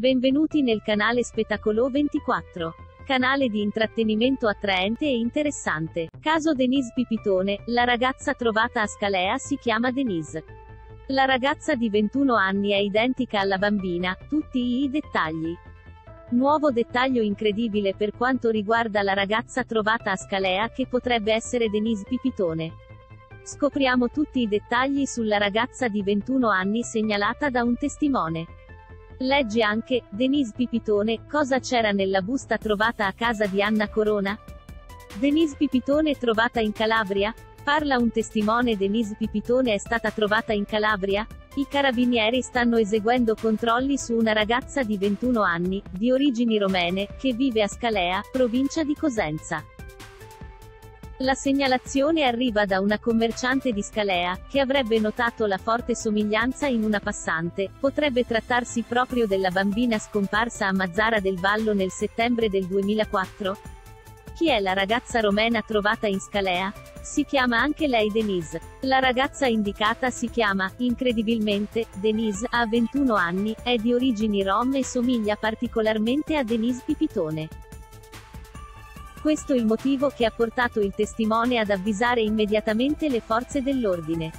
Benvenuti nel canale Spettacolo 24. Canale di intrattenimento attraente e interessante. Caso Denise Pipitone, la ragazza trovata a Scalea si chiama Denise. La ragazza di 21 anni è identica alla bambina, tutti i dettagli. Nuovo dettaglio incredibile per quanto riguarda la ragazza trovata a Scalea che potrebbe essere Denise Pipitone. Scopriamo tutti i dettagli sulla ragazza di 21 anni segnalata da un testimone. Leggi anche, Denise Pipitone, cosa c'era nella busta trovata a casa di Anna Corona? Denise Pipitone trovata in Calabria? Parla un testimone Denise Pipitone è stata trovata in Calabria? I carabinieri stanno eseguendo controlli su una ragazza di 21 anni, di origini romene, che vive a Scalea, provincia di Cosenza. La segnalazione arriva da una commerciante di Scalea, che avrebbe notato la forte somiglianza in una passante, potrebbe trattarsi proprio della bambina scomparsa a Mazzara del Vallo nel settembre del 2004? Chi è la ragazza romena trovata in Scalea? Si chiama anche lei Denise. La ragazza indicata si chiama, incredibilmente, Denise, ha 21 anni, è di origini rom e somiglia particolarmente a Denise Pipitone. Questo il motivo che ha portato il testimone ad avvisare immediatamente le forze dell'ordine.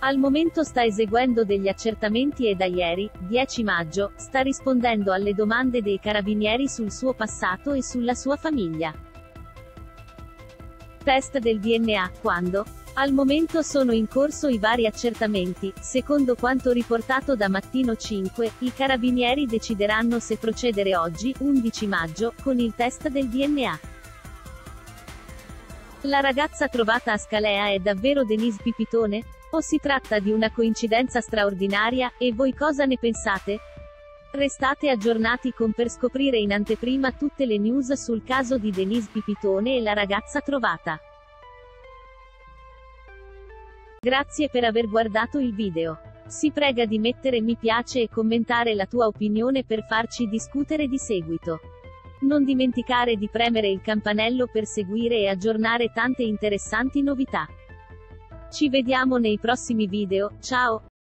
Al momento sta eseguendo degli accertamenti e da ieri, 10 maggio, sta rispondendo alle domande dei carabinieri sul suo passato e sulla sua famiglia. Test del DNA, quando? Al momento sono in corso i vari accertamenti, secondo quanto riportato da Mattino 5, i carabinieri decideranno se procedere oggi, 11 maggio, con il test del DNA. La ragazza trovata a Scalea è davvero Denise Pipitone? O si tratta di una coincidenza straordinaria, e voi cosa ne pensate? Restate aggiornati con per scoprire in anteprima tutte le news sul caso di Denise Pipitone e la ragazza trovata. Grazie per aver guardato il video. Si prega di mettere mi piace e commentare la tua opinione per farci discutere di seguito. Non dimenticare di premere il campanello per seguire e aggiornare tante interessanti novità. Ci vediamo nei prossimi video, ciao!